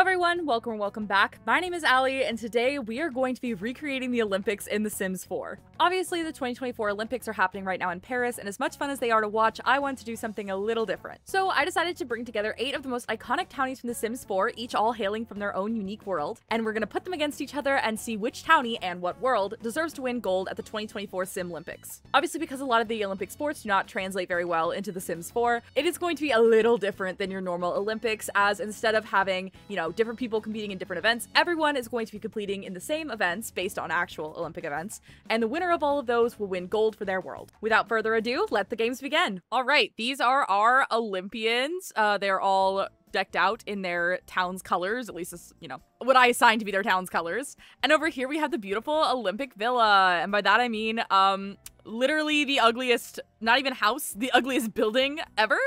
everyone, welcome welcome back. My name is Ali, and today we are going to be recreating the Olympics in The Sims 4. Obviously, the 2024 Olympics are happening right now in Paris, and as much fun as they are to watch, I want to do something a little different. So I decided to bring together eight of the most iconic townies from The Sims 4, each all hailing from their own unique world, and we're gonna put them against each other and see which townie and what world deserves to win gold at the 2024 Sim Olympics. Obviously, because a lot of the Olympic sports do not translate very well into The Sims 4, it is going to be a little different than your normal Olympics, as instead of having, you know, different people competing in different events. Everyone is going to be competing in the same events based on actual Olympic events, and the winner of all of those will win gold for their world. Without further ado, let the games begin. All right, these are our Olympians. Uh, they're all decked out in their town's colors, at least, this, you know, what I assign to be their town's colors. And over here we have the beautiful Olympic Villa, and by that I mean, um, literally the ugliest, not even house, the ugliest building ever.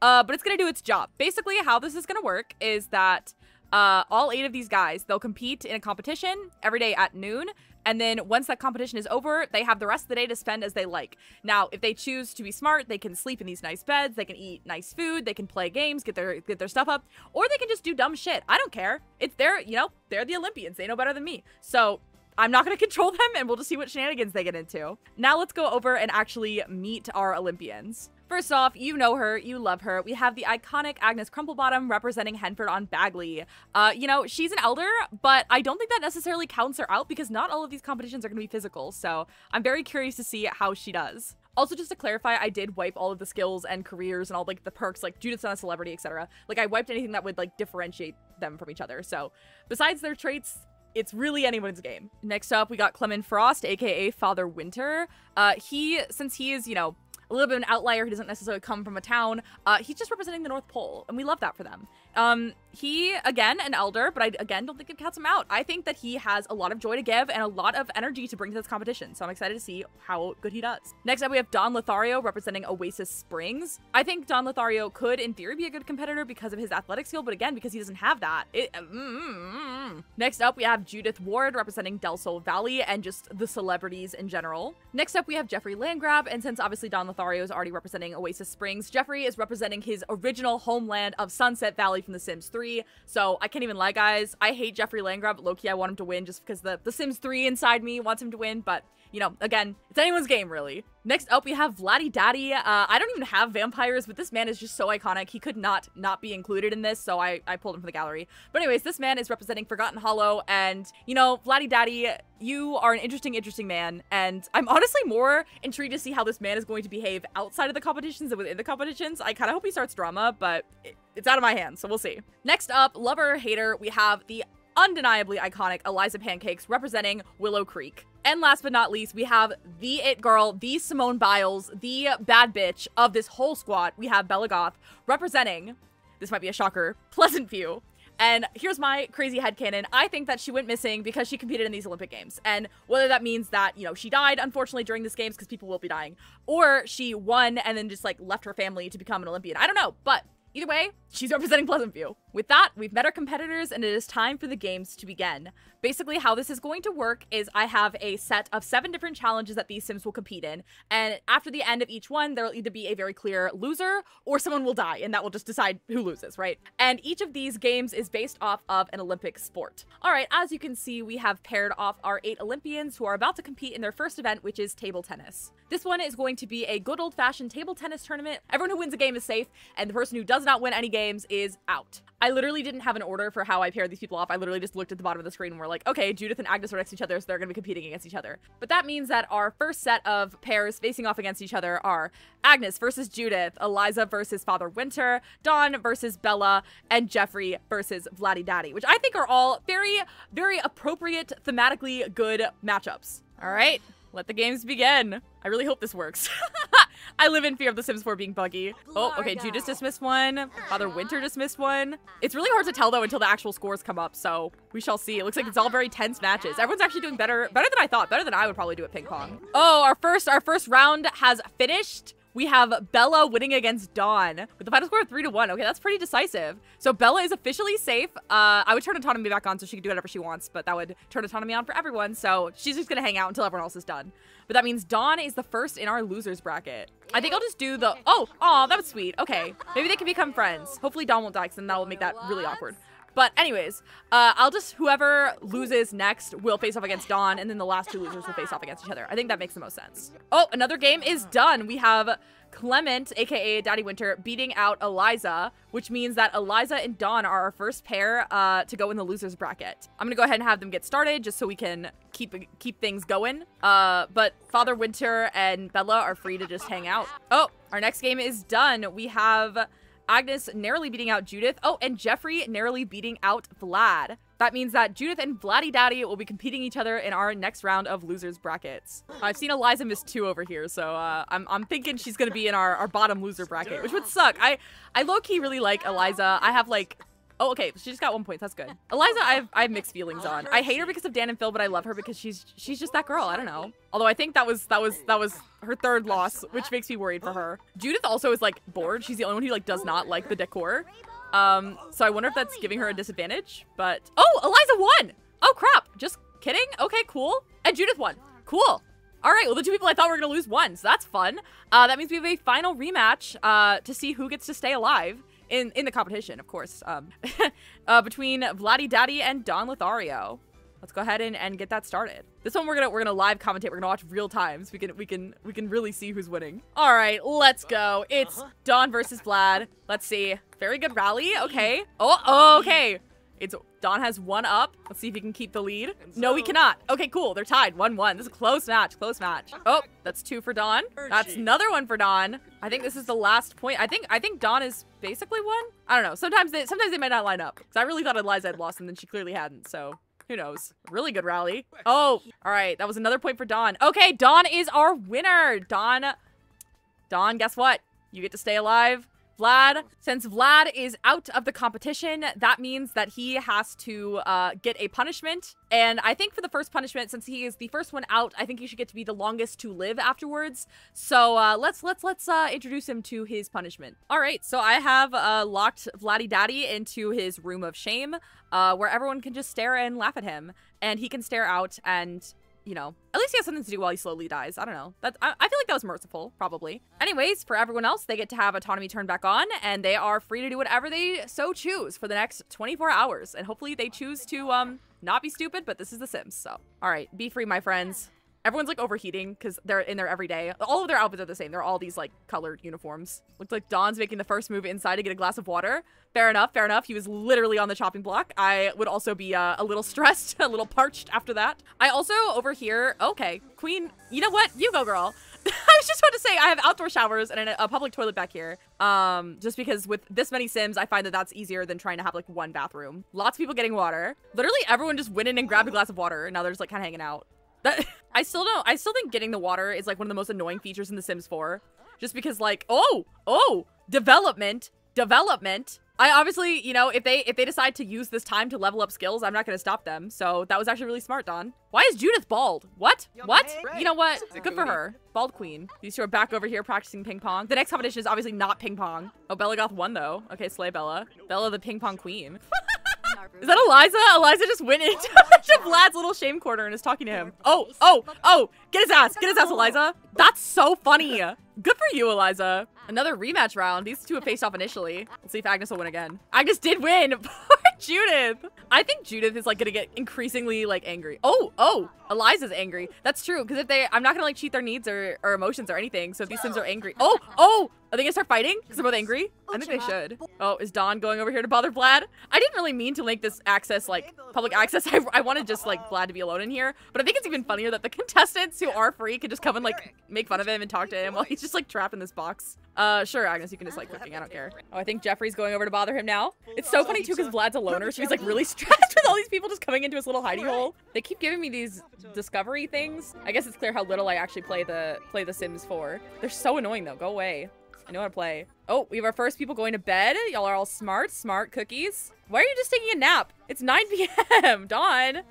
Uh, but it's gonna do its job. Basically, how this is gonna work is that uh, all eight of these guys, they'll compete in a competition every day at noon. And then once that competition is over, they have the rest of the day to spend as they like. Now, if they choose to be smart, they can sleep in these nice beds, they can eat nice food, they can play games, get their get their stuff up, or they can just do dumb shit. I don't care. It's their, you know, they're the Olympians. They know better than me. So I'm not going to control them and we'll just see what shenanigans they get into. Now let's go over and actually meet our Olympians. First off, you know her, you love her. We have the iconic Agnes Crumplebottom representing Henford on Bagley. Uh, you know, she's an elder, but I don't think that necessarily counts her out because not all of these competitions are going to be physical, so I'm very curious to see how she does. Also, just to clarify, I did wipe all of the skills and careers and all like the perks, like Judith's not a celebrity, etc. Like I wiped anything that would like differentiate them from each other. So besides their traits, it's really anyone's game. Next up, we got Clement Frost, aka Father Winter. Uh, he, since he is, you know, a little bit of an outlier who doesn't necessarily come from a town. Uh, he's just representing the North Pole, and we love that for them. Um, he, again, an elder, but I, again, don't think it counts him out. I think that he has a lot of joy to give and a lot of energy to bring to this competition, so I'm excited to see how good he does. Next up, we have Don Lothario representing Oasis Springs. I think Don Lothario could, in theory, be a good competitor because of his athletic skill, but again, because he doesn't have that. It, mm, mm, mm. Next up, we have Judith Ward representing Del Sol Valley and just the celebrities in general. Next up, we have Jeffrey Landgrab, and since obviously Don Lothario is already representing Oasis Springs, Jeffrey is representing his original homeland of Sunset Valley from The Sims 3. So I can't even lie, guys. I hate Jeffrey Landgrab, but Loki, I want him to win just because the, the Sims 3 inside me wants him to win. But, you know, again, it's anyone's game, really. Next up, we have Vladdy Daddy. Uh, I don't even have vampires, but this man is just so iconic. He could not not be included in this, so I, I pulled him from the gallery. But anyways, this man is representing Forgotten Hollow, and, you know, Vladdy Daddy, you are an interesting, interesting man, and I'm honestly more intrigued to see how this man is going to behave outside of the competitions than within the competitions. I kind of hope he starts drama, but it, it's out of my hands, so we'll see. Next up, lover hater, we have the undeniably iconic Eliza Pancakes representing Willow Creek. And last but not least, we have the it girl, the Simone Biles, the bad bitch of this whole squad. We have Bella Goth representing, this might be a shocker, Pleasant View. And here's my crazy headcanon. I think that she went missing because she competed in these Olympic Games. And whether that means that, you know, she died, unfortunately, during these games because people will be dying, or she won and then just, like, left her family to become an Olympian. I don't know. But Either way, she's representing Pleasant View. With that, we've met our competitors and it is time for the games to begin. Basically, how this is going to work is I have a set of seven different challenges that these Sims will compete in, and after the end of each one, there'll either be a very clear loser or someone will die, and that will just decide who loses, right? And each of these games is based off of an Olympic sport. All right, as you can see, we have paired off our eight Olympians who are about to compete in their first event, which is table tennis. This one is going to be a good old-fashioned table tennis tournament. Everyone who wins a game is safe, and the person who does not win any games is out. I literally didn't have an order for how I paired these people off. I literally just looked at the bottom of the screen and we're like, okay, Judith and Agnes are next to each other, so they're to be competing against each other. But that means that our first set of pairs facing off against each other are Agnes versus Judith, Eliza versus Father Winter, Don versus Bella, and Jeffrey versus Vladdy Daddy, which I think are all very, very appropriate, thematically good matchups. All right, let the games begin. I really hope this works. I live in fear of The Sims 4 being buggy. Oh, okay, Judas dismissed one. Father Winter dismissed one. It's really hard to tell though until the actual scores come up, so we shall see. It looks like it's all very tense matches. Everyone's actually doing better, better than I thought, better than I would probably do at ping pong. Oh, our first, our first round has finished. We have Bella winning against Don with the final score of 3 to 1. Okay, that's pretty decisive. So Bella is officially safe. Uh, I would turn autonomy back on so she can do whatever she wants, but that would turn autonomy on for everyone. So she's just going to hang out until everyone else is done. But that means Don is the first in our losers bracket. I think I'll just do the... Oh, oh, that was sweet. Okay. Maybe they can become friends. Hopefully Don won't die because then that will make that really awkward. But anyways, uh, I'll just whoever loses next will face off against Don, and then the last two losers will face off against each other. I think that makes the most sense. Oh, another game is done. We have Clement, aka Daddy Winter, beating out Eliza, which means that Eliza and Don are our first pair uh, to go in the losers bracket. I'm gonna go ahead and have them get started just so we can keep keep things going. Uh, but Father Winter and Bella are free to just hang out. Oh, our next game is done. We have Agnes narrowly beating out Judith. Oh, and Jeffrey narrowly beating out Vlad. That means that Judith and Vladdy Daddy will be competing each other in our next round of losers brackets. I've seen Eliza miss two over here, so uh, I'm, I'm thinking she's gonna be in our, our bottom loser bracket, which would suck. I I low key really like Eliza. I have like Oh, okay. She just got one point. That's good. Eliza, I have, I have mixed feelings on. I hate her because of Dan and Phil, but I love her because she's she's just that girl. I don't know. Although I think that was that was that was her third loss, which makes me worried for her. Judith also is like bored. She's the only one who like does not like the decor. Um, so I wonder if that's giving her a disadvantage. But oh, Eliza won. Oh crap! Just kidding. Okay, cool. And Judith won. Cool. All right, well, the two people I thought were going to lose won, so that's fun. Uh, that means we have a final rematch uh, to see who gets to stay alive in in the competition, of course, um, uh, between Vladdy Daddy and Don Lothario. Let's go ahead and, and get that started. This one we're gonna we're gonna live commentate. We're gonna watch real times. We can we can we can really see who's winning. All right, let's go. It's Don versus Vlad. Let's see. Very good rally. Okay. Oh, oh okay. It's Don has one up. Let's see if he can keep the lead. No, he cannot. Okay, cool. They're tied. 1-1. This is a close match. Close match. Oh, that's two for Don. That's another one for Don. I think this is the last point. I think I think Don is basically won. I don't know. Sometimes they sometimes they might not line up. Because I really thought Eliza had lost and then she clearly hadn't. So who knows? Really good rally. Oh, all right. That was another point for Don. Okay, Don is our winner. Don, Don, guess what? You get to stay alive. Vlad, since Vlad is out of the competition, that means that he has to uh, get a punishment. And I think for the first punishment, since he is the first one out, I think he should get to be the longest to live afterwards. So uh, let's let's let's uh, introduce him to his punishment. All right, so I have uh, locked Vladdy Daddy into his room of shame, uh, where everyone can just stare and laugh at him, and he can stare out and you know, at least he has something to do while he slowly dies. I don't know. That I, I, feel like that was merciful, probably. Anyways, for everyone else, they get to have autonomy turned back on, and they are free to do whatever they so choose for the next 24 hours. And hopefully they choose to um not be stupid, but this is The Sims, so. All right, be free, my friends. Everyone's like overheating because they're in there every day. All of their outfits are the same. They're all these like colored uniforms. Looks like Don's making the first move inside to get a glass of water. Fair enough, fair enough. He was literally on the chopping block. I would also be uh, a little stressed, a little parched after that. I also over here, okay, Queen, you know what? You go, girl. I was just about to say I have outdoor showers and a, a, public toilet back here. Um, just because with this many Sims, I find that that's easier than trying to have like one bathroom. Lots of people getting water. Literally everyone just went in and grabbed a glass of water and now they're just like kind of hanging out. That I still don't I still think getting the water is like one of the most annoying features in The Sims 4. Just because like, oh, oh, development, development. I obviously, you know, if they if they decide to use this time to level up skills, I'm not going to stop them. So that was actually really smart, Don. Why is Judith bald? What? What? You know what? Good for her. Bald queen. These two are back over here practicing ping pong. The next competition is obviously not ping pong. Oh, Bella Goth won though. Okay, slay Bella. Bella the ping pong queen. Is that Eliza? Eliza just went into Vlad's little shame corner and is talking to him. Oh, oh, oh, get his ass. Get his ass, Eliza. That's so funny. Good for you, Eliza. Another rematch round. These two have faced off initially. Let's see if Agnes will win again. Agnes did win. Poor Judith. I think Judith is like gonna get increasingly like angry. Oh, oh, Eliza's angry. That's true. Because if they, I'm not gonna like cheat their needs or, or emotions or anything. So if these Sims are angry. Oh, oh, are they gonna start fighting? Because they're both angry? I think they should. Oh, is Don going over here to bother Vlad? I didn't really mean to make this access like public access. I, I wanted just like Vlad to be alone in here. But I think it's even funnier that the contestants who are free can just come and like make fun of him and talk to him while he's just like trapped in this box. Uh, sure, Agnes, you can just like cooking. I don't care. Oh, I think Jeffrey's going over to bother him now. It's so funny too because Vlad's a loner, so he's like really stressed with all these people just coming into his little hidey hole. They keep giving me these discovery things. I guess it's clear how little I actually play the play the Sims 4. They're so annoying though. Go away. I know how to play. Oh, we have our first people going to bed. Y'all are all smart, smart cookies. Why are you just taking a nap? It's 9 p.m. Don.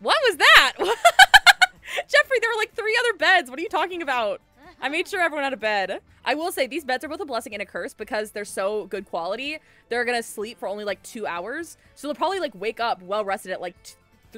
What was that? Jeffrey, there were like three other beds. What are you talking about? I made sure everyone had a bed. I will say these beds are both a blessing and a curse because they're so good quality. They're gonna sleep for only like two hours. So they'll probably like wake up well rested at like,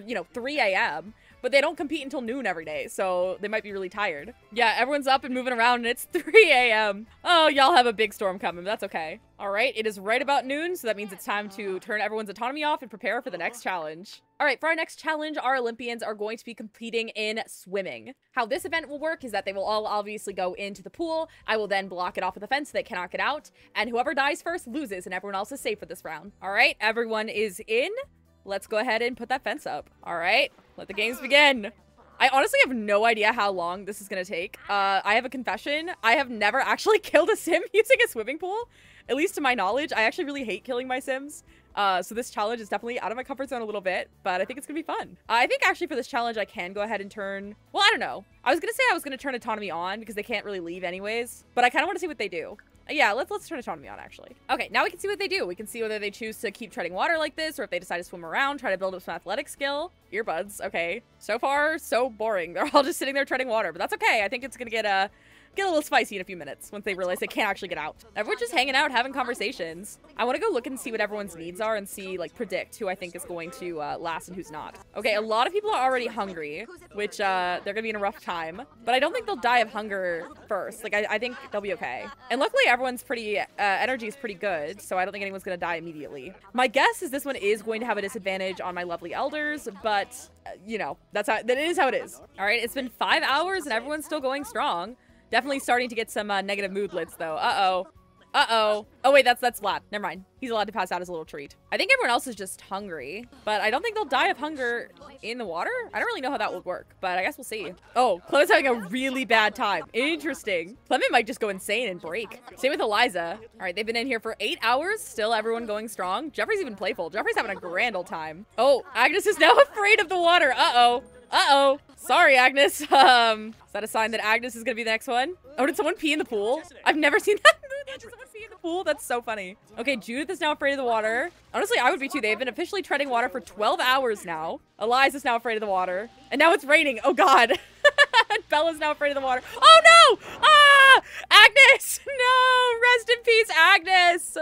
you know, 3 a.m but they don't compete until noon every day, so they might be really tired. Yeah, everyone's up and moving around and it's 3 a.m. Oh, y'all have a big storm coming, but that's okay. All right, it is right about noon, so that means it's time to turn everyone's autonomy off and prepare for the next challenge. All right, for our next challenge, our Olympians are going to be competing in swimming. How this event will work is that they will all obviously go into the pool. I will then block it off with a fence so they cannot get out. And whoever dies first loses and everyone else is safe for this round. All right, everyone is in. Let's go ahead and put that fence up. All right, let the games begin. I honestly have no idea how long this is going to take. Uh, I have a confession. I have never actually killed a sim using a swimming pool. At least to my knowledge. I actually really hate killing my sims. Uh, so this challenge is definitely out of my comfort zone a little bit, but I think it's gonna be fun. I think actually for this challenge, I can go ahead and turn, well, I don't know. I was gonna say I was gonna turn autonomy on because they can't really leave anyways, but I kind of want to see what they do. Yeah, let's let's turn autonomy on actually. Okay, now we can see what they do. We can see whether they choose to keep treading water like this or if they decide to swim around, try to build up some athletic skill. Earbuds, okay. So far, so boring. They're all just sitting there treading water, but that's okay. I think it's gonna get a uh, get a little spicy in a few minutes once they realize they can't actually get out. Everyone's just hanging out, having conversations. I want to go look and see what everyone's needs are and see, like, predict who I think is going to uh, last and who's not. Okay, a lot of people are already hungry, which uh, they're going to be in a rough time. But I don't think they'll die of hunger first. Like, I, I think they'll be okay. And luckily, everyone's pretty, uh, energy is pretty good, so I don't think anyone's going to die immediately. My guess is this one is going to have a disadvantage on my lovely elders, but, uh, you know, that's how, that is how it is. All right, it's been five hours and everyone's still going strong. Definitely starting to get some uh, negative moodlets though. Uh-oh. Uh-oh. Oh wait, that's that's Vlad. Never mind. He's allowed to pass out as a little treat. I think everyone else is just hungry, but I don't think they'll die of hunger in the water. I don't really know how that would work, but I guess we'll see. Oh, Chloe's having a really bad time. Interesting. Clement might just go insane and break. Same with Eliza. All right, they've been in here for eight hours. Still everyone going strong. Jeffrey's even playful. Jeffrey's having a grand old time. Oh, Agnes is now afraid of the water. Uh-oh. Uh-oh. Sorry, Agnes. Um, is that a sign that Agnes is gonna be the next one? Oh, did someone pee in the pool? I've never seen that Did someone pee in the pool? That's so funny. Okay, Judith is now afraid of the water. Honestly, I would be too. They've been officially treading water for 12 hours now. Eliza is now afraid of the water. And now it's raining. Oh, God. Bella's now afraid of the water. Oh, no! Ah! Agnes! No! Rest in peace, Agnes!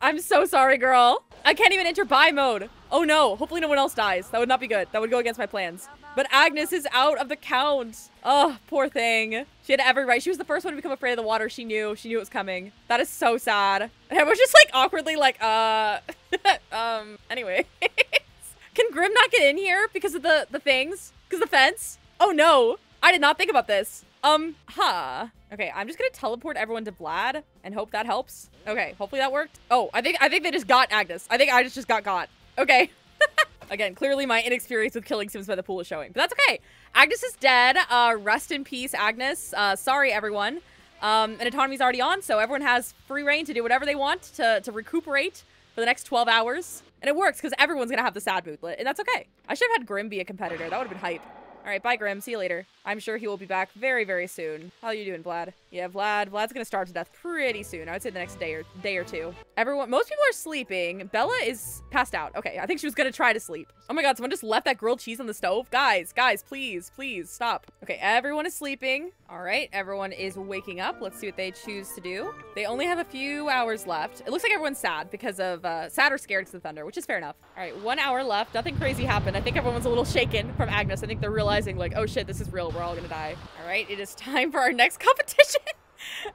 I'm so sorry, girl. I can't even enter buy mode. Oh, no. Hopefully no one else dies. That would not be good. That would go against my plans. But Agnes is out of the count. Oh, poor thing. She had every right. She was the first one to become afraid of the water. She knew. She knew it was coming. That is so sad. And I was just like awkwardly like, uh, um, anyway. Can Grim not get in here because of the, the things? Because the fence? Oh no. I did not think about this. Um, huh. Okay, I'm just gonna teleport everyone to Vlad and hope that helps. Okay, hopefully that worked. Oh, I think I think they just got Agnes. I think Agnes just got got. Okay. Again, clearly my inexperience with killing Sims by the pool is showing. But that's okay. Agnes is dead. Uh, rest in peace, Agnes. Uh, sorry, everyone. Um, and autonomy's already on, so everyone has free reign to do whatever they want to, to recuperate for the next 12 hours. And it works because everyone's going to have the sad moodlet, and that's okay. I should have had Grim be a competitor. That would have been hype. All right, bye, Grim. See you later. I'm sure he will be back very, very soon. How are you doing, Vlad? Yeah, Vlad. Vlad's gonna starve to death pretty soon. I would say the next day or day or two. Everyone, most people are sleeping. Bella is passed out. Okay, I think she was gonna try to sleep. Oh my god, someone just left that grilled cheese on the stove. Guys, guys, please, please stop. Okay, everyone is sleeping. All right, everyone is waking up. Let's see what they choose to do. They only have a few hours left. It looks like everyone's sad because of uh, sad or scared to the thunder, which is fair enough. All right, one hour left. Nothing crazy happened. I think everyone's a little shaken from Agnes. I think they're realizing like, oh shit, this is real. We're all gonna die. All right, it is time for our next competition.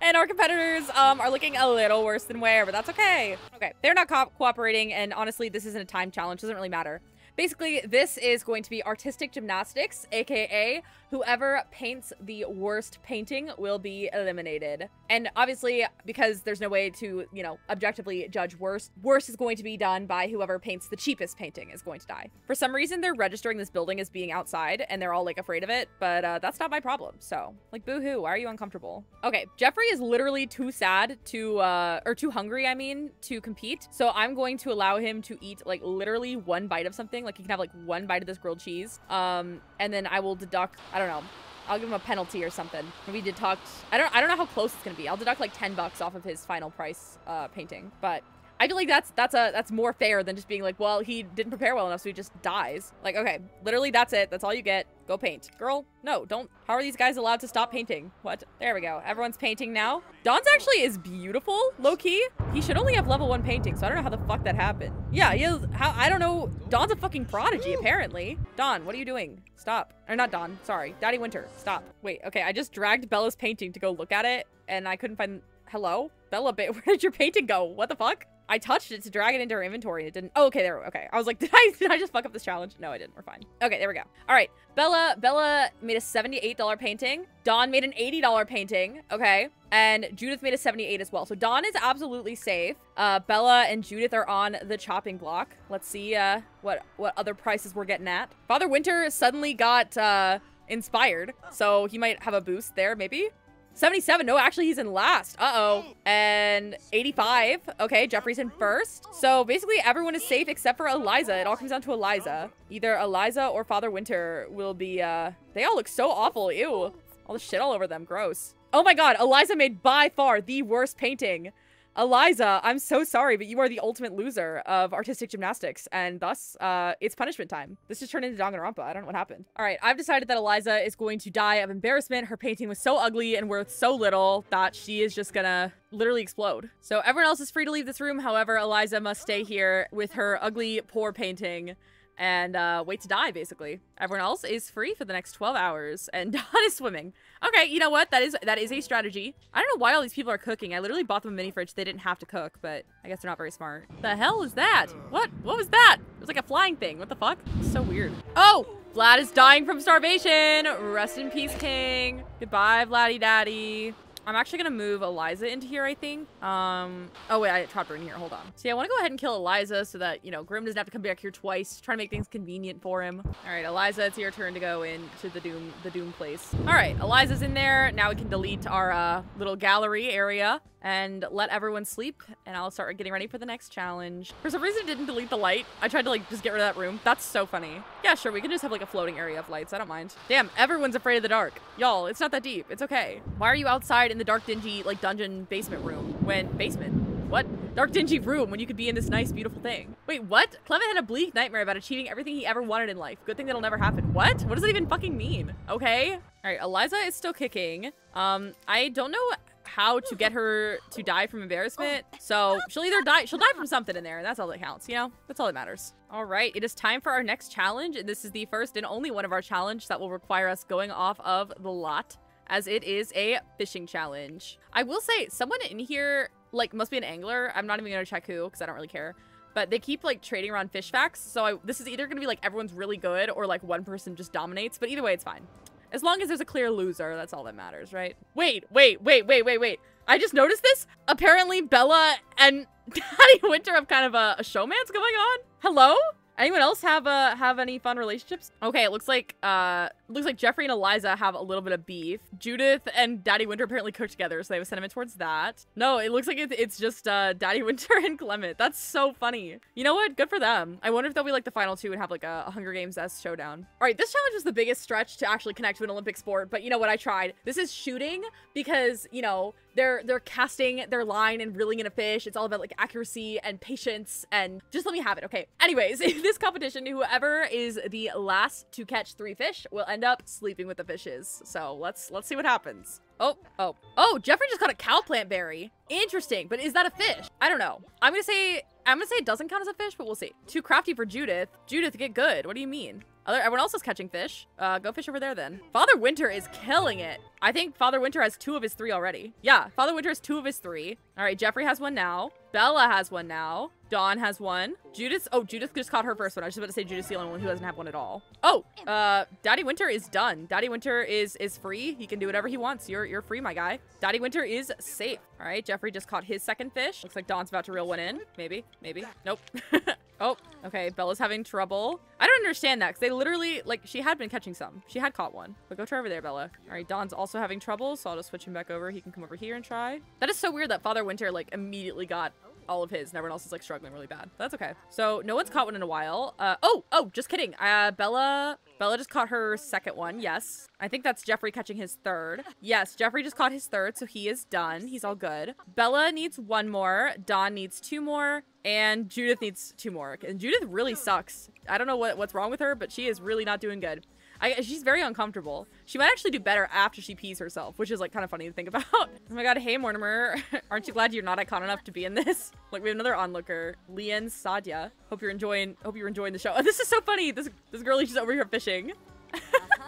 and our competitors um, are looking a little worse than where, but that's okay. Okay, they're not co cooperating, and honestly, this isn't a time challenge. Doesn't really matter. Basically, this is going to be artistic gymnastics, aka whoever paints the worst painting will be eliminated. And obviously, because there's no way to, you know, objectively judge worst, worst is going to be done by whoever paints the cheapest painting is going to die. For some reason, they're registering this building as being outside and they're all like afraid of it, but uh, that's not my problem. So like, boo-hoo, why are you uncomfortable? Okay, Jeffrey is literally too sad to, uh, or too hungry, I mean, to compete. So I'm going to allow him to eat like literally one bite of something. Like he can have like one bite of this grilled cheese. Um, and then I will deduct, I don't know, I'll give him a penalty or something. We deduct. I don't. I don't know how close it's gonna be. I'll deduct like ten bucks off of his final price uh, painting. But I feel like that's that's a that's more fair than just being like, well, he didn't prepare well enough, so he just dies. Like, okay, literally, that's it. That's all you get. Go paint, girl. No, don't. How are these guys allowed to stop painting? What? There we go. Everyone's painting now. Don's actually is beautiful, low key. He should only have level one painting, so I don't know how the fuck that happened. Yeah, he is, how, I don't know. Don's a fucking prodigy, apparently. Don, what are you doing? Stop. Or not Don, sorry. Daddy Winter, stop. Wait, okay, I just dragged Bella's painting to go look at it, and I couldn't find... Hello? Bella, where did your painting go? What the fuck? I touched it to drag it into her inventory and it didn't. Oh, okay, there. Okay. I was like, did I, did I just fuck up this challenge? No, I didn't. We're fine. Okay, there we go. All right. Bella, Bella made a $78 painting. Don made an $80 painting. Okay. And Judith made a 78 as well. So Don is absolutely safe. Uh, Bella and Judith are on the chopping block. Let's see, uh, what, what other prices we're getting at. Father Winter suddenly got, uh, inspired. So he might have a boost there, maybe. 77. No, actually, he's in last. Uh-oh. And 85. Okay, Jeffrey's in first. So basically, everyone is safe except for Eliza. It all comes down to Eliza. Either Eliza or Father Winter will be, uh... They all look so awful. Ew. All the shit all over them. Gross. Oh my god, Eliza made by far the worst painting. Eliza, I'm so sorry, but you are the ultimate loser of artistic gymnastics, and thus, uh, it's punishment time. This just turned into Danganronpa. I don't know what happened. All right, I've decided that Eliza is going to die of embarrassment. Her painting was so ugly and worth so little that she is just gonna literally explode. So everyone else is free to leave this room. However, Eliza must stay here with her ugly, poor painting and uh, wait to die, basically. Everyone else is free for the next 12 hours, and Don is swimming. Okay, you know what? That is that is a strategy. I don't know why all these people are cooking. I literally bought them a mini fridge. They didn't have to cook, but I guess they're not very smart. The hell is that? What? What was that? It was like a flying thing. What the fuck? So weird. Oh! Vlad is dying from starvation. Rest in peace, King. Goodbye, Vladdy Daddy. I'm actually gonna move Eliza into here, I think. Um, oh wait, I trapped her in here, hold on. See, I wanna go ahead and kill Eliza so that, you know, Grim doesn't have to come back here twice, trying to make things convenient for him. All right, Eliza, it's your turn to go into the Doom, the Doom place. All right, Eliza's in there. Now we can delete our uh, little gallery area and let everyone sleep and I'll start getting ready for the next challenge. For some reason it didn't delete the light. I tried to like just get rid of that room. That's so funny. Yeah, sure, we can just have like a floating area of lights. I don't mind. Damn, everyone's afraid of the dark. Y'all, it's not that deep. It's okay. Why are you outside in the dark, dingy, like dungeon basement room when basement? What? Dark dingy room when you could be in this nice beautiful thing. Wait, what? Clement had a bleak nightmare about achieving everything he ever wanted in life. Good thing that'll never happen. What? What does that even fucking mean? Okay. All right, Eliza is still kicking. Um, I don't know how to get her to die from embarrassment. So she'll either die, she'll die from something in there, that's all that counts, you know? That's all that matters. All right, it is time for our next challenge, and this is the first and only one of our challenge that will require us going off of the lot, as it is a fishing challenge. I will say, someone in here, like, must be an angler. I'm not even gonna check who, because I don't really care. But they keep, like, trading around fish facts, so I, this is either gonna be, like, everyone's really good, or, like, one person just dominates, but either way, it's fine. As long as there's a clear loser, that's all that matters, right? Wait, wait, wait, wait, wait, wait. I just noticed this. Apparently Bella and Daddy Winter have kind of a, a showmance going on. Hello? Anyone else have uh have any fun relationships? Okay, it looks like uh looks like Jeffrey and Eliza have a little bit of beef. Judith and Daddy Winter apparently cook together, so they have a sentiment towards that. No, it looks like it's, it's just uh Daddy Winter and Clement. That's so funny. You know what? Good for them. I wonder if they'll be like the final two and have like a, a Hunger Games S showdown. All right, this challenge was the biggest stretch to actually connect to an Olympic sport, but you know what? I tried. This is shooting because, you know, they're they're casting their line and reeling in a fish. It's all about like accuracy and patience and just let me have it. Okay. Anyways, in this competition, whoever is the last to catch three fish will end up sleeping with the fishes. So let's let's see what happens. Oh, oh, oh, Jeffrey just caught a cow plant berry. Interesting, but is that a fish? I don't know. I'm gonna say, I'm gonna say it doesn't count as a fish, but we'll see. Too crafty for Judith. Judith, get good. What do you mean? Other, everyone else is catching fish. Uh, go fish over there then. Father Winter is killing it. I think Father Winter has two of his three already. Yeah, Father Winter has two of his three. All right, Jeffrey has one now. Bella has one now. Don has one. Judith, oh, Judith just caught her first one. I was just about to say Judith's the only one who doesn't have one at all. Oh, uh, Daddy Winter is done. Daddy Winter is is free. He can do whatever he wants. You're you're free, my guy. Daddy Winter is safe. All right, Jeffrey just caught his second fish. Looks like Don's about to reel one in. Maybe, maybe. Nope. oh, okay. Bella's having trouble. I don't understand that because they literally, like, she had been catching some. She had caught one. But go try over there, Bella. All right, Don's also having trouble, so I'll just switch him back over. He can come over here and try. That is so weird that Father Winter, like, immediately got all of his and everyone else is like struggling really bad. That's okay. So no one's caught one in a while. Uh, oh, oh, just kidding. Uh, Bella, Bella just caught her second one. Yes. I think that's Jeffrey catching his third. Yes, Jeffrey just caught his third, so he is done. He's all good. Bella needs one more. Don needs two more. And Judith needs two more. And Judith really sucks. I don't know what, what's wrong with her, but she is really not doing good. I, she's very uncomfortable. She might actually do better after she pees herself, which is like kind of funny to think about. oh my god, hey Mortimer, aren't you glad you're not icon enough to be in this? Like we have another onlooker, Lian Sadia. Hope you're enjoying. Hope you're enjoying the show. Oh, this is so funny. This this girlie, she's over here fishing.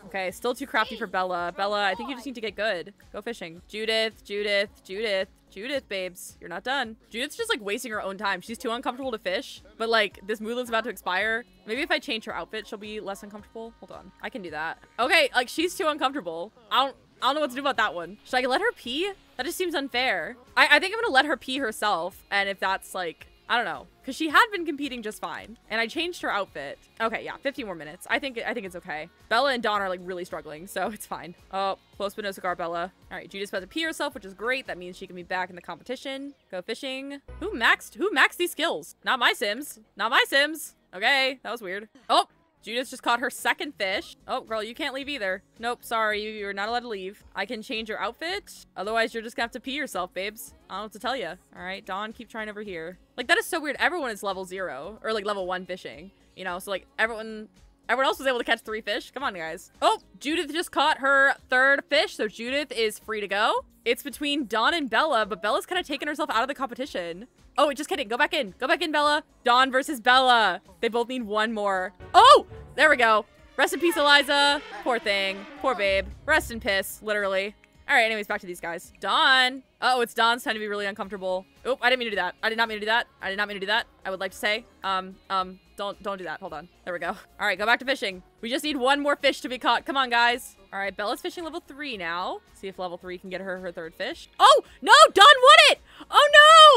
okay, still too crafty for Bella. Bella, I think you just need to get good. Go fishing. Judith, Judith, Judith, Judith, babes, you're not done. Judith's just like wasting her own time. She's too uncomfortable to fish, but like this Mulan's about to expire. Maybe if I change her outfit, she'll be less uncomfortable. Hold on, I can do that. Okay, like she's too uncomfortable. I don't, I don't know what to do about that one. Should I let her pee? That just seems unfair. I, I think I'm gonna let her pee herself, and if that's like I don't know, because she had been competing just fine, and I changed her outfit. Okay, yeah, 50 more minutes. I think I think it's okay. Bella and Don are like really struggling, so it's fine. Oh, close but no cigar, Bella. All right, Judith's about to pee herself, which is great. That means she can be back in the competition. Go fishing. Who maxed? Who maxed these skills? Not my Sims. Not my Sims. Okay, that was weird. Oh, Judith just caught her second fish. Oh, girl, you can't leave either. Nope, sorry, you, you're not allowed to leave. I can change your outfit. Otherwise, you're just gonna have to pee yourself, babes. I don't know what to tell you. All right, Don, keep trying over here. Like, that is so weird. Everyone is level zero, or like level one fishing. You know, so like everyone Everyone else was able to catch three fish. Come on, guys. Oh, Judith just caught her third fish, so Judith is free to go. It's between Don and Bella, but Bella's kind of taken herself out of the competition. Oh, just kidding. Go back in. Go back in, Bella. Don versus Bella. They both need one more. Oh, there we go. Rest in peace, Eliza. Poor thing. Poor babe. Rest in piss, literally. All right, anyways, back to these guys. Don. Oh, it's Don's time to be really uncomfortable. Oh, I didn't mean to do that. I did not mean to do that. I did not mean to do that. I would like to say, um, um, don't, don't do that. Hold on. There we go. All right, go back to fishing. We just need one more fish to be caught. Come on, guys. All right, Bella's fishing level three now. See if level three can get her her third fish. Oh, no, Don won it. Oh,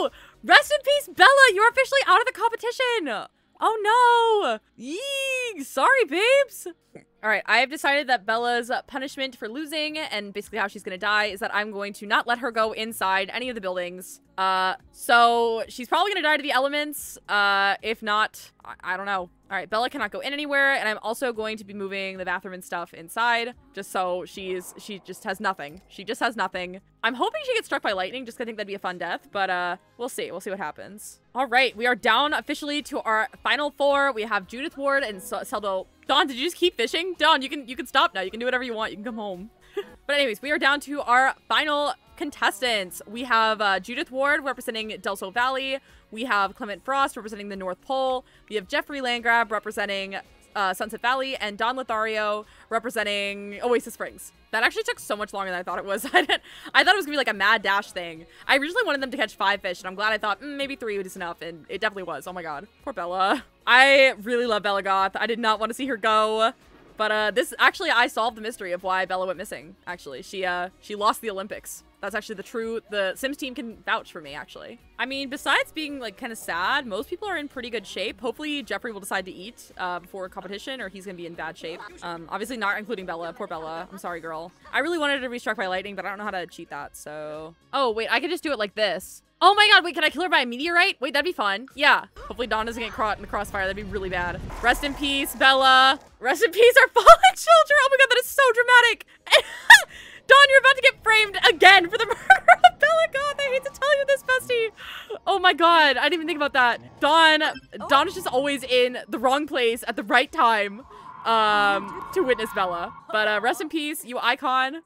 no. Rest in peace, Bella. You're officially out of the competition. Oh, no. Yee. Sorry, babes. All right, I have decided that Bella's punishment for losing and basically how she's gonna die is that I'm going to not let her go inside any of the buildings. Uh, so she's probably gonna die to the elements. Uh, if not, I, I don't know. All right, Bella cannot go in anywhere, and I'm also going to be moving the bathroom and stuff inside, just so she's she just has nothing. She just has nothing. I'm hoping she gets struck by lightning, just I think that'd be a fun death, but uh, we'll see. We'll see what happens. All right, we are down officially to our final four. We have Judith Ward and Seldo. Don, did you just keep fishing? Don, you can you can stop now. You can do whatever you want. You can come home. but anyways, we are down to our final contestants. We have uh, Judith Ward representing Del Sol Valley. We have Clement Frost representing the North Pole. We have Jeffrey Landgrab representing uh, Sunset Valley, and Don Lothario representing Oasis Springs. That actually took so much longer than I thought it was. I didn't. I thought it was gonna be like a mad dash thing. I originally wanted them to catch five fish, and I'm glad I thought mm, maybe three was enough, and it definitely was. Oh my god, poor Bella. I really love Bella Goth. I did not want to see her go. But uh, this actually, I solved the mystery of why Bella went missing. Actually, she uh, she lost the Olympics. That's actually the true. The Sims team can vouch for me. Actually, I mean, besides being like kind of sad, most people are in pretty good shape. Hopefully, Jeffrey will decide to eat uh, before competition, or he's gonna be in bad shape. Um, obviously not including Bella. Poor Bella. I'm sorry, girl. I really wanted to be struck by lightning, but I don't know how to cheat that. So, oh wait, I could just do it like this. Oh my god, wait, can I kill her by a meteorite? Wait, that'd be fun. Yeah. Hopefully Don doesn't get caught in the crossfire. That'd be really bad. Rest in peace, Bella. Rest in peace, our fallen children. Oh my god, that is so dramatic. Don, you're about to get framed again for the murder of Bella Goth. I hate to tell you this, bestie. Oh my god, I didn't even think about that. Dawn, Don is just always in the wrong place at the right time um, to witness Bella. But uh, rest in peace, you icon.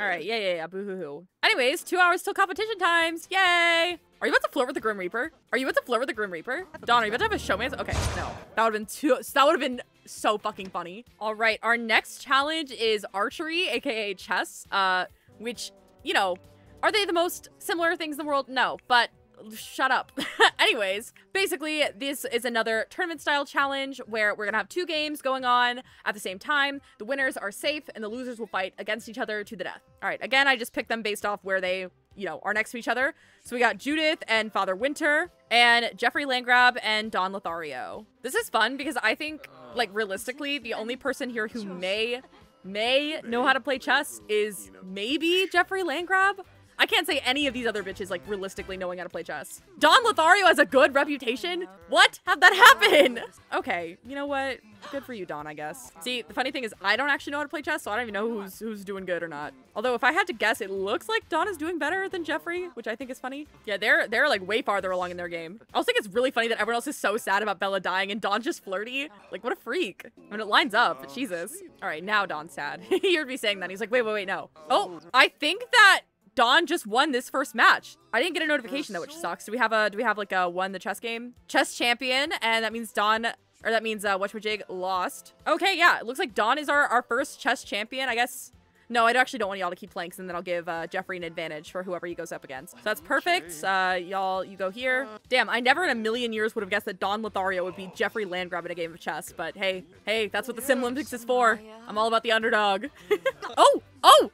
All right, yeah, yeah, yeah, boo-hoo-hoo. Anyways, two hours till competition times. Yay! Are you about to flirt with the Grim Reaper? Are you about to flirt with the Grim Reaper? Don, are you about to have a showman? Okay, no. That would have been too- that would have been so fucking funny. All right, our next challenge is archery, aka chess, uh, which, you know, are they the most similar things in the world? No, but shut up. Anyways, basically, this is another tournament style challenge where we're gonna have two games going on at the same time. The winners are safe and the losers will fight against each other to the death. All right, again, I just picked them based off where they, you know, are next to each other. So we got Judith and Father Winter and Jeffrey Landgrab and Don Lothario. This is fun because I think, like, realistically, the only person here who may, may know how to play chess is maybe Jeffrey Landgrab. I can't say any of these other bitches like realistically knowing how to play chess. Don Lothario has a good reputation? What? How'd that happen? Okay, you know what? Good for you, Don, I guess. See, the funny thing is I don't actually know how to play chess, so I don't even know who's who's doing good or not. Although if I had to guess, it looks like Don is doing better than Jeffrey, which I think is funny. Yeah, they're they're like way farther along in their game. I also think it's really funny that everyone else is so sad about Bella dying and Don's just flirty. Like, what a freak. I mean, it lines up, but Jesus. All right, now Don's sad. he heard me saying that. He's like, wait, wait, wait, no. Oh, I think that Don just won this first match. I didn't get a notification though, which sucks. Do we have a do we have like a won the chess game? Chess champion, and that means Don or that means uh Whatchamajig lost. Okay, yeah. It looks like Don is our, our first chess champion. I guess no, I actually don't want y'all to keep playing, and then I'll give uh, Jeffrey an advantage for whoever he goes up against. So that's perfect. Uh, y'all, you go here. Damn, I never in a million years would have guessed that Don Lothario would be Jeffrey Landgrab in a game of chess. But hey, hey, that's what the Sim Olympics is for. I'm all about the underdog. oh, oh!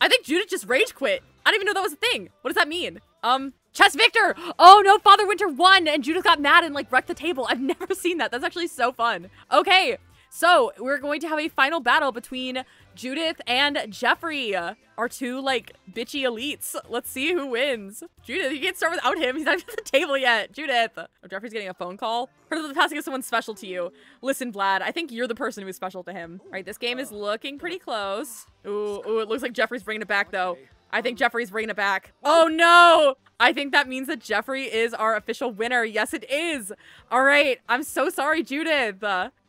I think Judith just rage quit. I didn't even know that was a thing. What does that mean? Um, Chess Victor! Oh no, Father Winter won and Judith got mad and like wrecked the table. I've never seen that. That's actually so fun. Okay, so we're going to have a final battle between Judith and Jeffrey, our two like bitchy elites. Let's see who wins. Judith, you can't start without him. He's not at the table yet. Judith. Oh, Jeffrey's getting a phone call. Heard of the passing of someone special to you. Listen, Vlad, I think you're the person who's special to him. All right, this game is looking pretty close. Ooh, ooh, it looks like Jeffrey's bringing it back though. I think Jeffrey's bringing it back. Oh no! I think that means that Jeffrey is our official winner. Yes, it is. All right. I'm so sorry, Judith.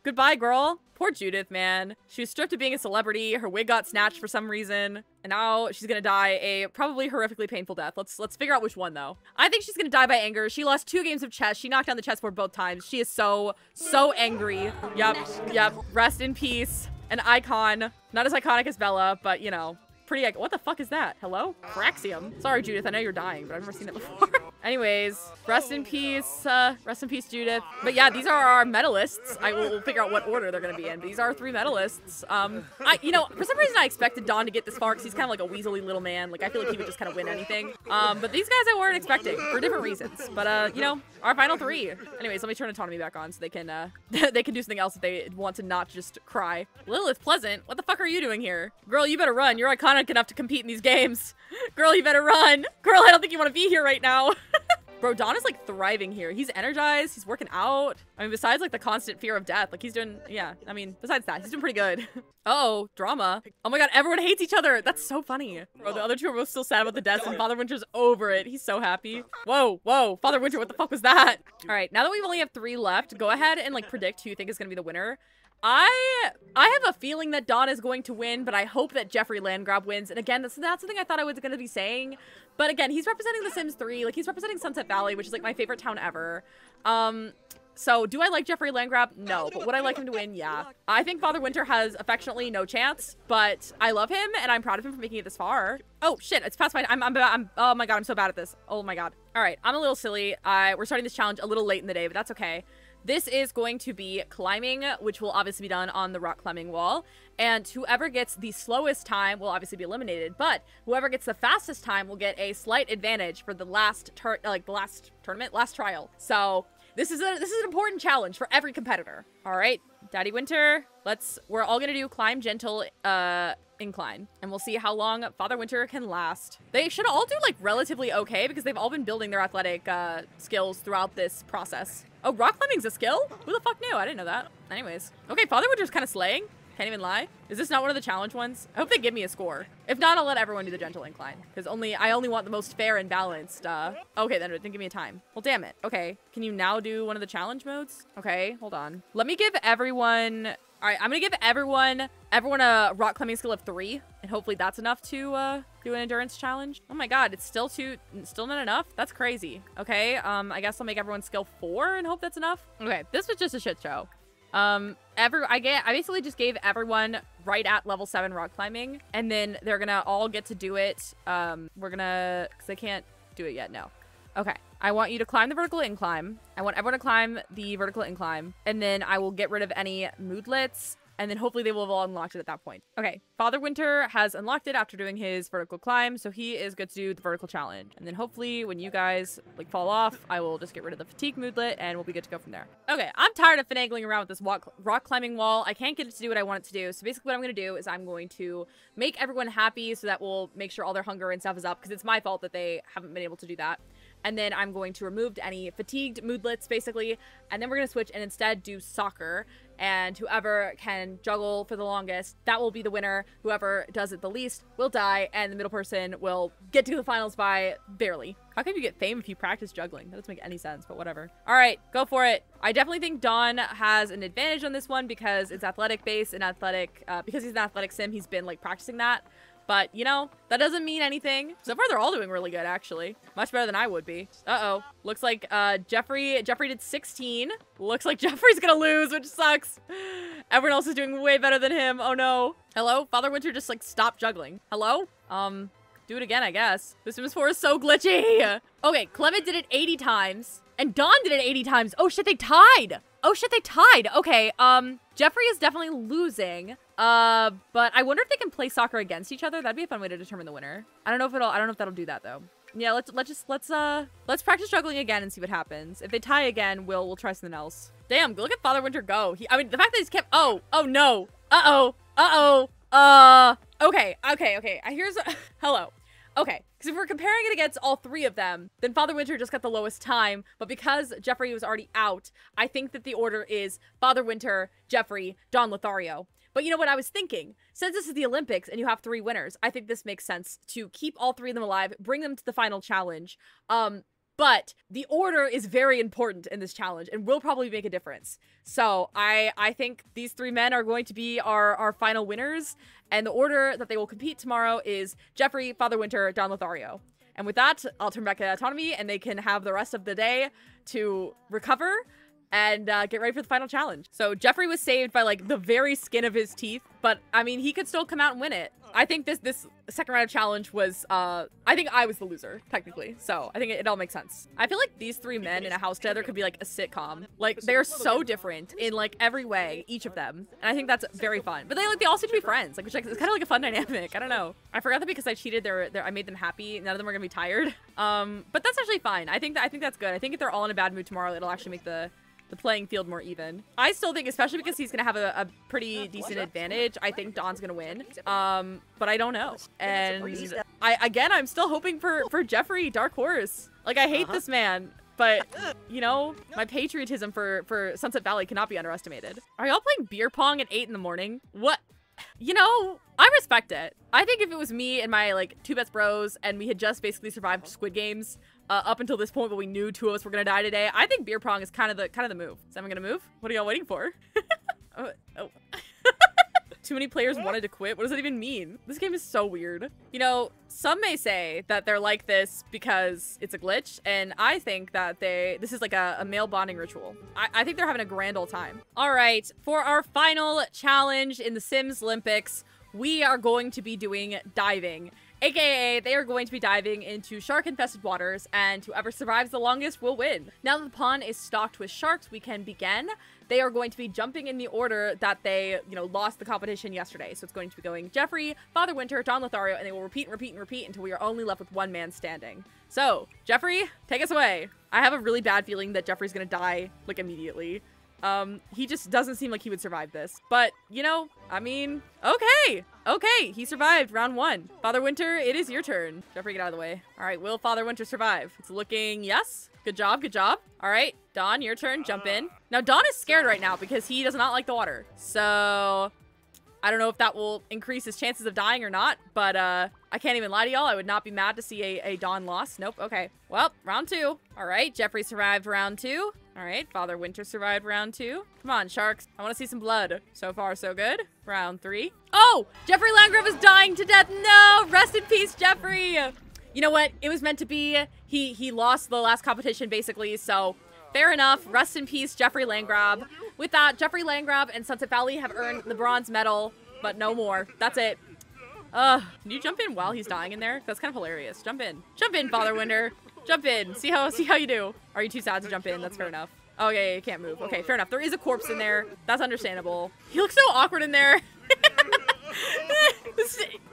Goodbye, girl. Poor Judith, man. She was stripped of being a celebrity. Her wig got snatched for some reason. And now she's gonna die a probably horrifically painful death. Let's let's figure out which one though. I think she's gonna die by anger. She lost two games of chess. She knocked down the chessboard both times. She is so, so angry. Yep, yep. Rest in peace. An icon. Not as iconic as Bella, but you know, pretty what the fuck is that hello Praxium sorry Judith I know you're dying but I've never seen it before anyways rest in peace uh rest in peace Judith. But yeah these are our medalists. I will figure out what order they're gonna be in. These are three medalists. Um I you know for some reason I expected Don to get this far because he's kind of like a weaselly little man. Like I feel like he would just kind of win anything. Um but these guys I weren't expecting for different reasons. But uh you know our final three. Anyways let me turn autonomy back on so they can uh they can do something else if they want to not just cry. Lilith Pleasant what the fuck are you doing here? Girl you better run. You're iconic enough to compete in these games. Girl, you better run. Girl, I don't think you want to be here right now. Bro, Don is like thriving here. He's energized. He's working out. I mean, besides like the constant fear of death, like he's doing, yeah. I mean, besides that, he's doing pretty good. oh, drama. Oh my god, everyone hates each other. That's so funny. Bro, the other two are both still sad about the deaths and Father Winter's over it. He's so happy. Whoa, whoa. Father Winter, what the fuck was that? All right, now that we only have three left, go ahead and like predict who you think is to be the winner. I I have a feeling that Don is going to win, but I hope that Jeffrey Landgrab wins. And again, that's not something I thought I was going to be saying. But again, he's representing The Sims 3. Like, he's representing Sunset Valley, which is, like, my favorite town ever. Um, so do I like Jeffrey Landgrab? No. But would I like him to win? Yeah. I think Father Winter has affectionately no chance, but I love him, and I'm proud of him for making it this far. Oh, shit. It's past my... I'm, I'm, I'm... Oh, my God. I'm so bad at this. Oh, my God. All right. I'm a little silly. I, we're starting this challenge a little late in the day, but that's okay. This is going to be climbing, which will obviously be done on the rock climbing wall. And whoever gets the slowest time will obviously be eliminated. But whoever gets the fastest time will get a slight advantage for the last tur like the last tournament, last trial. So this is a this is an important challenge for every competitor. All right, Daddy Winter, let's we're all gonna do climb gentle uh incline and we'll see how long Father Winter can last. They should all do like relatively okay because they've all been building their athletic uh, skills throughout this process. Oh, rock climbing's a skill? Who the fuck knew? I didn't know that. Anyways. Okay, Father Winter's kind of slaying. Can't even lie. Is this not one of the challenge ones? I hope they give me a score. If not, I'll let everyone do the gentle incline. Because only I only want the most fair and balanced. Uh, okay, then, then give me a time. Well, damn it. Okay. Can you now do one of the challenge modes? Okay, hold on. Let me give everyone all right, I'm gonna give everyone everyone a rock climbing skill of three, and hopefully that's enough to uh, do an endurance challenge. Oh my god, it's still too, still not enough? That's crazy. Okay, um, I guess I'll make everyone skill four and hope that's enough. Okay, this was just a shit show. Um, every I get I basically just gave everyone right at level seven rock climbing, and then they're gonna all get to do it. Um, we're gonna because they can't do it yet. No. Okay. I want you to climb the vertical incline. I want everyone to climb the vertical incline. And then I will get rid of any moodlets. And then hopefully they will have all unlocked it at that point. Okay, Father Winter has unlocked it after doing his vertical climb, so he is good to do the vertical challenge. And then hopefully when you guys like fall off, I will just get rid of the fatigue moodlet and we'll be good to go from there. Okay, I'm tired of finagling around with this rock climbing wall. I can't get it to do what I want it to do. So basically what I'm going to do is I'm going to make everyone happy so that we'll make sure all their hunger and stuff is up because it's my fault that they haven't been able to do that and then I'm going to remove any fatigued moodlets basically, and then we're going to switch and instead do soccer, and whoever can juggle for the longest, that will be the winner. Whoever does it the least will die, and the middle person will get to the finals by barely. How can you get fame if you practice juggling? That doesn't make any sense, but whatever. All right, go for it. I definitely think Don has an advantage on this one because it's athletic based and athletic, uh, because he's an athletic sim, he's been like practicing that. But, you know, that doesn't mean anything. So far, they're all doing really good, actually. Much better than I would be. Uh-oh. Looks like uh, Jeffrey Jeffrey did 16. Looks like Jeffrey's gonna lose, which sucks. Everyone else is doing way better than him. Oh, no. Hello? Father Winter just, like, stopped juggling. Hello? Um, do it again, I guess. This Sims 4 is so glitchy. Okay, Clement did it 80 times. And Don did it 80 times. Oh, shit, they tied. Oh, shit, they tied. Okay, um, Jeffrey is definitely losing. Uh, but I wonder if they can play soccer against each other. That'd be a fun way to determine the winner. I don't know if it'll, I don't know if that'll do that though. Yeah, let's, let's just, let's, uh, let's practice juggling again and see what happens. If they tie again, we'll, we'll try something else. Damn, look at Father Winter go. He, I mean, the fact that he's kept, oh, oh no. Uh-oh, uh-oh, uh, okay, okay, okay. I Here's, a, hello. Okay, because if we're comparing it against all three of them, then Father Winter just got the lowest time. But because Geoffrey was already out, I think that the order is Father Winter, Geoffrey, Don Lothario. But you know what I was thinking? Since this is the Olympics and you have three winners, I think this makes sense to keep all three of them alive, bring them to the final challenge. Um, but the order is very important in this challenge and will probably make a difference. So I I think these three men are going to be our, our final winners. And the order that they will compete tomorrow is Geoffrey, Father Winter, Don Lothario. And with that, I'll turn back to autonomy and they can have the rest of the day to recover and uh, get ready for the final challenge. So Geoffrey was saved by like the very skin of his teeth, but I mean, he could still come out and win it. I think this this second round of challenge was, uh, I think I was the loser, technically. So I think it, it, all makes sense. I feel like these three men in a house together could be like a sitcom. Like they're so different in like every way, each of them. And I think that's very fun. But they like, they all seem to be friends, like which like, it's kind of like a fun dynamic. I don't know. I forgot that because I cheated, they're, they're, I made them happy. None of them are gonna be tired. Um, but that's actually fine. I think that, I think that's good. I think if they're all in a bad mood tomorrow, it'll actually make the the playing field more even. I still think, especially because he's gonna have a, a pretty decent advantage, I think Don's gonna win. Um, but I don't know. And I again, I'm still hoping for for Geoffrey Dark Horse. Like I hate uh -huh. this man, but you know, my patriotism for for Sunset Valley cannot be underestimated. Are y'all playing beer pong at eight in the morning? What? You know, I respect it. I think if it was me and my like two best bros and we had just basically survived Squid Games, uh, up until this point, but we knew two of us were gonna die today. I think beer pong is kind of the kind of the move. Is everyone gonna move? What are y'all waiting for? oh. oh. Too many players wanted to quit. What does that even mean? This game is so weird. You know, some may say that they're like this because it's a glitch, and I think that they this is like a, a male bonding ritual. I, I think they're having a grand old time. All right, for our final challenge in the Sims Olympics, we are going to be doing diving. AKA, they are going to be diving into shark-infested waters, and whoever survives the longest will win. Now that the pond is stocked with sharks, we can begin. They are going to be jumping in the order that they, you know, lost the competition yesterday. So it's going to be going Geoffrey, Father Winter, Don Lothario, and they will repeat and repeat and repeat until we are only left with one man standing. So, Geoffrey, take us away. I have a really bad feeling that Geoffrey's gonna die, like, immediately. Um, he just doesn't seem like he would survive this. But, you know, I mean, okay. Okay, he survived round one. Father Winter, it is your turn. Geoffrey, get out of the way. All right, will Father Winter survive? It's looking yes. Good job, good job. All right, Don, your turn. Jump in. Now, Don is scared right now because he does not like the water. So, I don't know if that will increase his chances of dying or not, but uh, I can't even lie to y'all. I would not be mad to see a, a Don loss. Nope. Okay. Well, round two. All right. Geoffrey survived round two. All right. Father Winter survived round two. Come on, sharks. I want to see some blood. So far, so good. Round three. Oh, Geoffrey Landgraf is dying to death. No, rest in peace, Geoffrey. You know what? It was meant to be. He he lost the last competition basically. So fair enough. Rest in peace, Geoffrey Landgraf. With that, Geoffrey Landgraf and Sunset Valley have earned the bronze medal, but no more. That's it. Uh, can you jump in while he's dying in there? That's kind of hilarious. Jump in. Jump in, Father Winter. Jump in. See how see how you do. Are you too sad to jump in? That's fair enough. Okay, he can't move. Okay, fair enough. There is a corpse in there. That's understandable. He looks so awkward in there.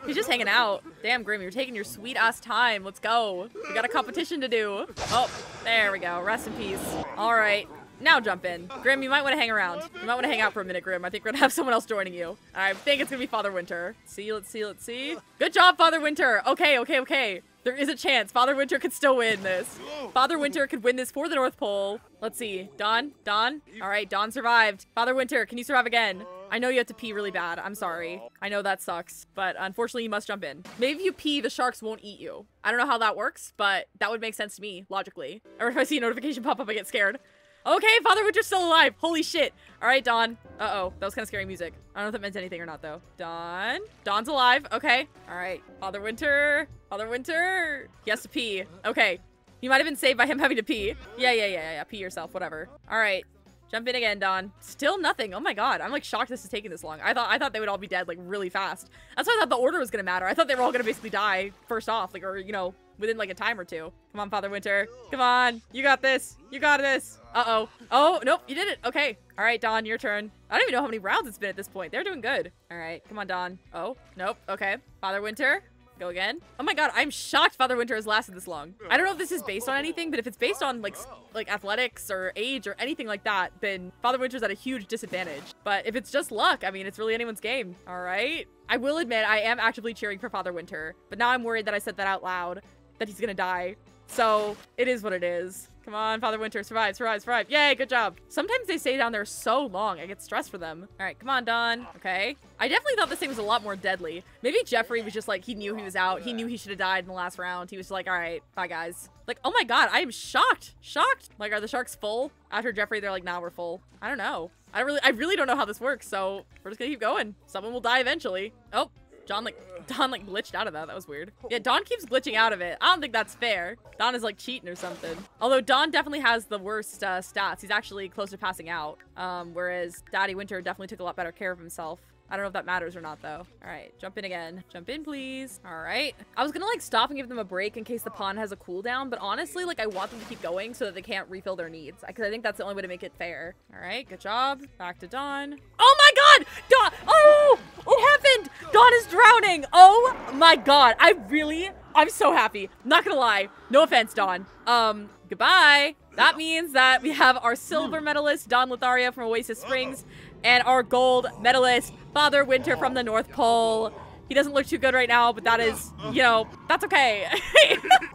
He's just hanging out. Damn, Grim, you're taking your sweet ass time. Let's go. We got a competition to do. Oh, there we go. Rest in peace. All right. Now jump in. Grim, you might want to hang around. You might want to hang out for a minute, Grim. I think we're going to have someone else joining you. I think it's going to be Father Winter. See, let's see, let's see. Good job, Father Winter. Okay, okay, okay. There is a chance. Father Winter could still win this. Father Winter could win this for the North Pole. Let's see. Don? Don? All right, Don survived. Father Winter, can you survive again? Uh, I know you have to pee really bad. I'm sorry. I know that sucks, but unfortunately you must jump in. Maybe if you pee, the sharks won't eat you. I don't know how that works, but that would make sense to me, logically. Or if I see a notification pop up, I get scared. Okay, Father Winter's still alive. Holy shit. All right, Don. Uh-oh. That was kind of scary music. I don't know if that meant anything or not, though. Don. Don's alive. Okay. All right. Father Winter. Father Winter. He has to pee. Okay. You might have been saved by him having to pee. Yeah, yeah, yeah, yeah. Pee yourself. Whatever. All right. Jump in again, Don. Still nothing. Oh my god. I'm like shocked this is taking this long. I thought I thought they would all be dead like really fast. That's why I thought the order was gonna matter. I thought they were all gonna basically die first off, like or you know, within like a time or two. Come on, Father Winter. Come on. You got this. You got this. Uh. Uh-oh. Oh, nope. You did it. Okay. All right, Don, your turn. I don't even know how many rounds it's been at this point. They're doing good. All right. Come on, Don. Oh, nope. Okay. Father Winter. Go again. Oh my god, I'm shocked Father Winter has lasted this long. I don't know if this is based on anything, but if it's based on like like athletics or age or anything like that, then Father Winter's at a huge disadvantage. But if it's just luck, I mean, it's really anyone's game. All right. I will admit I am actively cheering for Father Winter, but now I'm worried that I said that out loud, that he's gonna die. So it is what it is. Come on, Father Winter, survive, survive, survive. Yay, good job. Sometimes they stay down there so long, I get stressed for them. All right, come on, Don. Okay. I definitely thought this thing was a lot more deadly. Maybe Geoffrey was just like, he knew he was out. He knew he should have died in the last round. He was like, all right, bye guys. Like, oh my god, I am shocked. Shocked. Like, are the sharks full? After Geoffrey, they're like, nah, we're full. I don't know. I really, I really don't know how this works, so we're just gonna keep going. Someone will die eventually. Oh, John like Don like glitched out of that. That was weird. Yeah, Don keeps glitching out of it. I don't think that's fair. Don is like cheating or something. Although Don definitely has the worst uh, stats. He's actually close to passing out. Um, whereas Daddy Winter definitely took a lot better care of himself. I don't know if that matters or not, though. All right, jump in again. Jump in, please. All right. I was gonna, like, stop and give them a break in case the pond has a cooldown, but honestly, like, I want them to keep going so that they can't refill their needs, because I think that's the only way to make it fair. All right, good job. Back to Don. Oh my god! Don! Oh! It happened! Don is drowning! Oh my god. I really... I'm so happy. Not gonna lie. No offense, Don. Um, goodbye. That means that we have our silver medalist, Don Lothario from Oasis Springs, and our gold medalist, Father Winter from the North Pole. He doesn't look too good right now, but that is, you know, that's okay.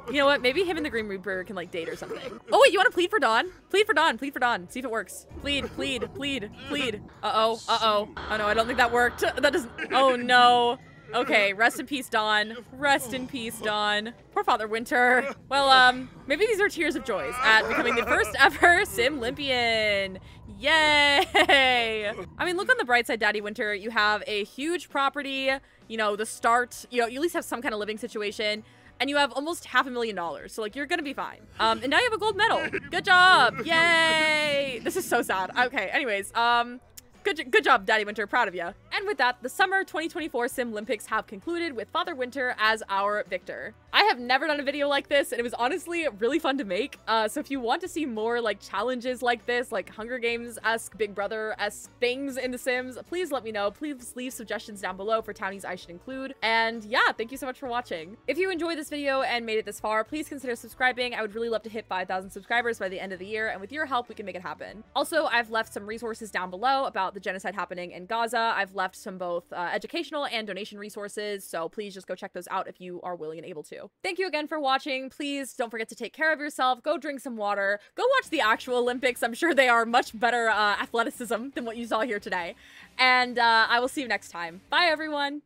you know what? Maybe him and the Grim Reaper can like date or something. Oh wait, you want to plead for Don? Plead for Don. Plead for Don. See if it works. Plead, plead, plead, plead. Uh-oh. Uh-oh. Oh no, I don't think that worked. That doesn't. Oh no. Okay, rest in peace, Don. Rest in peace, Don. Poor Father Winter. Well, um, maybe these are tears of joy at becoming the first ever Sim Olympian. Yay! I mean, look on the bright side, Daddy Winter. You have a huge property, you know, the start, you know, you at least have some kind of living situation, and you have almost half a million dollars. So, like, you're gonna be fine. Um, and now you have a gold medal. Good job! Yay! This is so sad. Okay, anyways, um, Good, good job, Daddy Winter. Proud of you. And with that, the summer 2024 Sim Olympics have concluded with Father Winter as our victor. I have never done a video like this, and it was honestly really fun to make. Uh, so if you want to see more like challenges like this, like Hunger Games-esque, Big Brother-esque things in The Sims, please let me know. Please leave suggestions down below for townies I should include. And yeah, thank you so much for watching. If you enjoyed this video and made it this far, please consider subscribing. I would really love to hit 5,000 subscribers by the end of the year, and with your help, we can make it happen. Also, I've left some resources down below about the genocide happening in Gaza. I've left some both uh, educational and donation resources, so please just go check those out if you are willing and able to. Thank you again for watching. Please don't forget to take care of yourself. Go drink some water. Go watch the actual Olympics. I'm sure they are much better uh, athleticism than what you saw here today. And uh, I will see you next time. Bye, everyone.